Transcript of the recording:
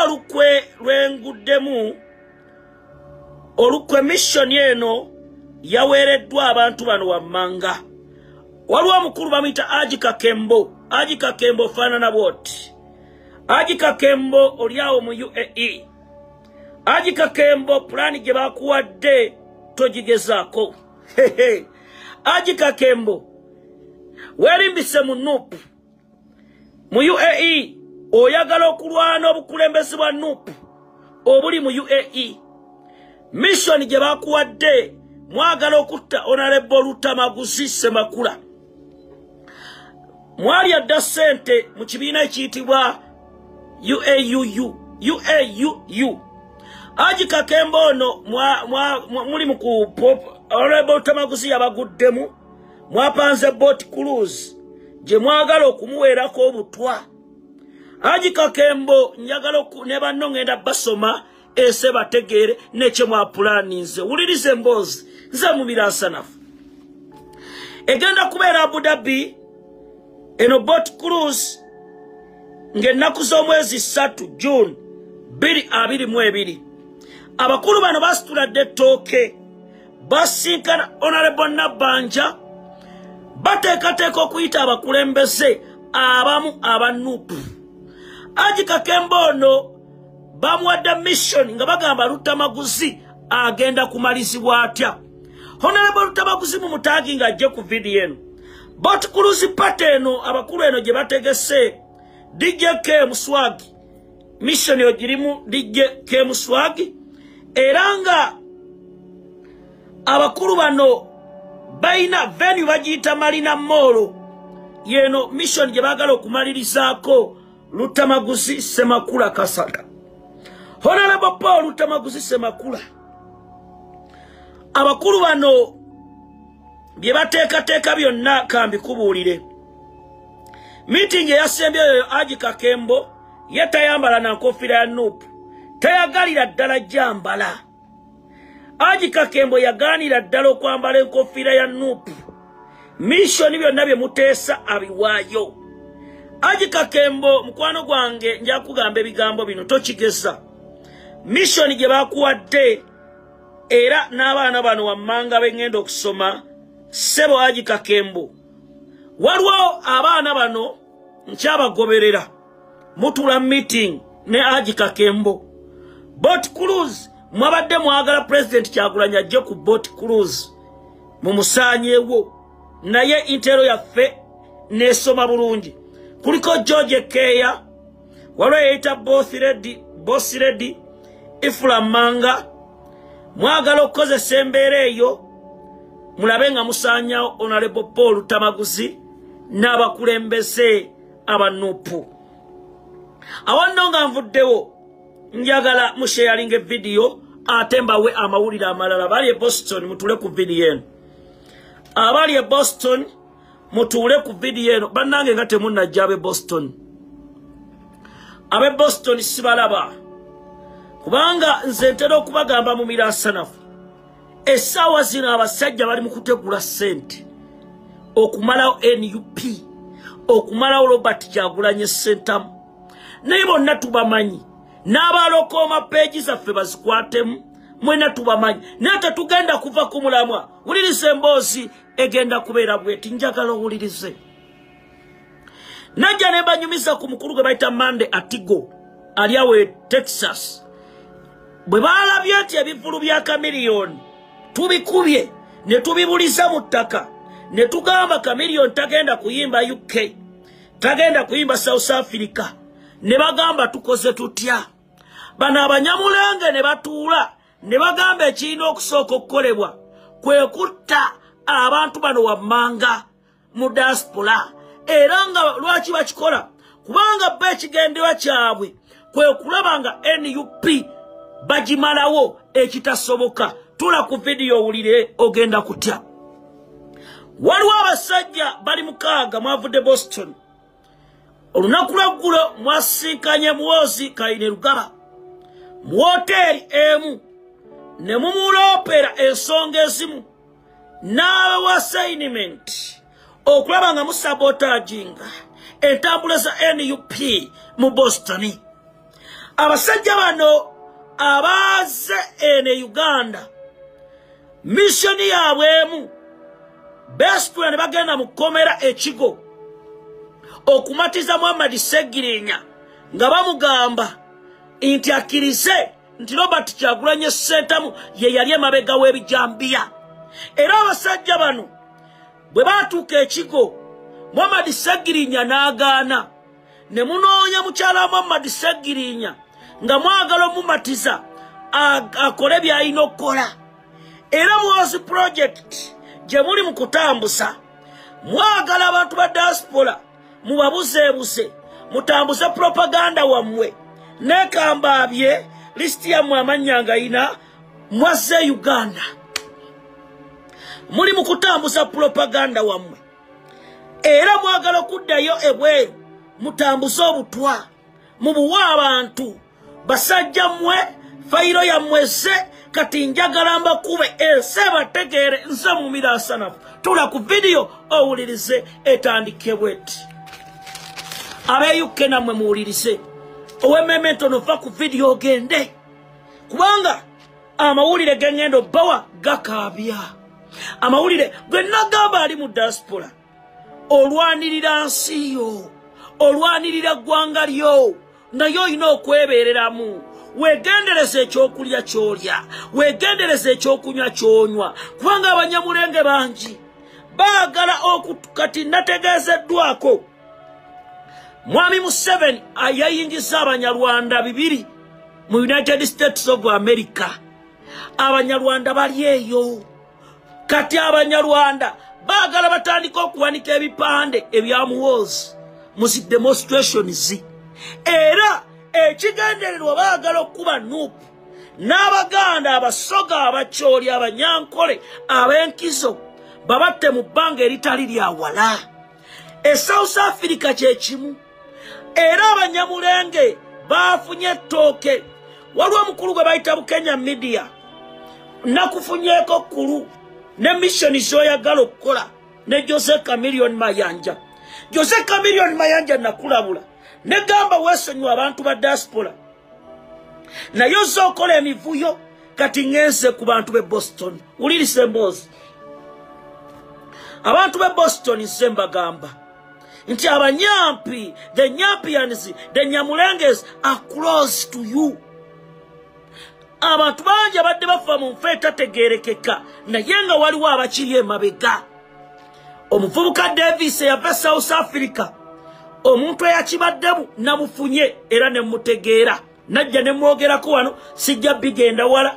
olukwe lwenguddemu olukwe missioni eno yaweereddwa abantu bano wammanga. Waliwo omukulu bamuyita aji kakembo. Aji kakembo ofaanana bwoti. Aji kakembo oli awo mu uae aji kakembo pulaani gye bakuwadde togigezaako. Aji kakembo weerimbise mu nuupu. Mu uae oyagala okulwana obukulembezi bwa nuupu obuli mu uae missioni gye bakuwadde mwagala okutta onalebo olutamaguzi semakula mwali adda ssente mu kibiina ekiyitibwa uauu uauu aji kakembe ono muli mu olebo olutamaguzi yabaguddemu mwapanze bot cruise gye mwagala okumuweerako obutwa aji kakembo njagala ne banno ŋŋenda basoma ese bategeere nekye mwapulaninze. Wuliriza emboozi nze mubiransanafu egenda kubeera abudabi eno bot cruise ng'ennaku z'omwezi ssatu june 222 abakulu bano basituladde ettooke basinkana honorable nabbanja bateekateeka okuyita abakulembeze abamu abanupu aji kakembe ono bamuwadde mission nga bagamba lutamaguzi agenda kumalizibwa atya? Honorable lutamaguzi mumutaagi nga ajje ku vidiyo eno. Bot kuluzi pate eno abakulu eno gye bategese dj k muswagi. Mission ogirimu dj k muswagi. Era nga abakulu bano balina venue bagiyita malina moolo yeno mission gye baagala okumalirizaako lutamaguzi semakula kasada honorable paul lutamaguzi semakula. Abakulu bano bye bateekateeka byonna kambikubuulire miitingi eyasembye oyo agi kakembo ye tayambala na nkofiira ya nuupu. Tayagalira ddala gyambala. Agi kakembo yagaanira ddala okwambala enkofiira ya nuupu. Missoni byonna bye muteesa abiwaayo agi kakembo mukwano gwange njakugamba ebigambo bino tokigeza. Missoni gye bakuwadde era n'abaana bano wammanga beŋŋenda okusoma ssebo agi kakembo. Waliwo abaana bano nkyabagoberera mutula meeting ne agi kakembo. Bot cruise mwabadde mwagala pulezidenti kyagulanya ajje ku bot cruise mumusaanyeewo naye intero yaffe nesoma bulungi kuliko george keya waliwo yeyita bosi redi ifulamanga mwagala okukozesa embeera eyo mulabe nga musaanyawo onalebo paul tamaguzi n'abakulembeze abanupu awanno nga nvuddewo njagala musheyalinga evidiyo ate mbawe amawulire amalala. Bali e boston mutuule ku vidiyo eno. Abali e boston mutuule ku vidiyo eno. Bannange nga temunnajja ab'e boston. Ab'e boston sibalaba kubanga nze ntera okubagamba mu miraasanafu essaawa zino abasajja bali mu kutegula ssente. Okumalawo nup okumalawo robert kyagulanye sentamu naye bonna tubamanyi. N'abalokooma peegi zaffe bazikwatemu mwena tubamanyi. Naye tetugenda kuva ku mulamwa. Wuliriza emboozi egenda kubeera bweti. Njagala owulirize. Najja ne banyumiza ku mukulu gwe bayita mande atigo ali awo e texas. Bwe baalabye nti ebivulu bya kamiriyoni tubikubye ne tubibuliza mu ttaka ne tugamba kamiriyoni tagenda kuyimba uk tagenda kuyimba south africa. Ne bagamba tukoze tutya? Bano abanyamulenge ne batuula ne bagamba ekirina okusooka okukolebwa kwe kutta abantu bano wammanga mu diaspora era nga lwaki bakikola? Kubanga bba ekigenderwa kyabwe kwe kulaba nga nup bagimalawo ekitasoboka. Tula ku vidiyo owulire ogenda kutya. Waliwo abasajja bali mukaaga mwavudde boston. Olunaku lweggulo mwasinkanye muwoozi kaine rugaba mu woteeri emu ne mumuloopera ensonga ezimu n'abawa sayinimenti okulaba nga musabotaginga entambula za nup mu boston. Abasajja bano abaaze ene uganda misioni yaabwemu besitula ne bagenda mu kkomera ekigo okumatiza muhammadi segirinya nga bamugamba nti akkirize nti robert kyagulanye sentamu ye yali emabega w'ebijambiya. Era abasajja bano bwe baatuuka ekigo muhammadi segirinya n'agaana. Ne munoonya mukyala wa muhammadi segirinya nga mwagala omumatiza akole by'alina okukola. Era muwozi purojekiti gye muli mu kutambuza mwagala abantu ba diaspora mubabuzeebuze mutambuze propaganda wammwe. Nekambaabye lisiti yammwe amannya nga yina mwazze uganda. Muli mu kutambuza propaganda wammwe era mwagala okuddayo ebweru mutambuze obutwa mubuwe abantu basajja mmwe fayiro yammwese kati njagala mbakube ensi bategeere nze mumiraasanafu tula ku vidiyo owulirize etandike bweti abeyukke nammwe muwulirize owemmeme ntono va ku vidiyo ogende kubanga amawulire geŋŋenda obbawa gakaabya. Amawulire gwe nagamba ali mu diaspora. Olwanirira nsi yo olwanirira ggwanga lyo naye olina okwebeereramu. Weegendereza ekyokulya kyolya weegendereza ekyokunywa kyonywa kubanga abanyamulenge bangi. Baagala kati nategeezeddwako mwami museveni yayingiza abanyarwanda bibiri mu united states of america. Abanyarwanda bali eyo. Kati abanyarwanda baagala batandika okuwanika ebipande ebyamuwoozi mu zi demonstrations. Era ekigendererwa baagala okuba nuupu n'abaganda abasoga abacyoli abanyankole ab'enkizo babatte mu bbanga eritali lya wala. E south africa kyekimu era abanyamulenge baafunye ettooke. Waliwo omukulu gwe bayita bukenya midiya nakufunyeeko kkulu ne missioni zoyagala okukola ne jose camilion mayanja. Jose camilion mayanja nakulabula. Negamba weesonyiwa abantu ba diaspora. Naye oza okola emivuyo kati ŋŋenze ku bantu b'e boston. Wulirisa emboozi abantu b'e boston nze mbagamba nti abanyampi the nyampians the nyamulenges are close to you. Abantu bangi abadde bafa mu nfa etategerekeka naye nga waliwo abakiri emabega. Omuvubuka davis eyava south africa. Omuntu eyakibaddemu namufunye era nemutegeera najja nemwogerako wano sijja bigenda wala